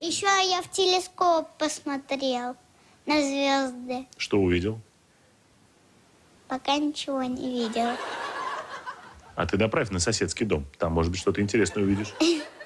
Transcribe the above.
Еще я в телескоп посмотрел на звезды. Что увидел? Пока ничего не видел. А ты направь на соседский дом. Там, может быть, что-то интересное увидишь.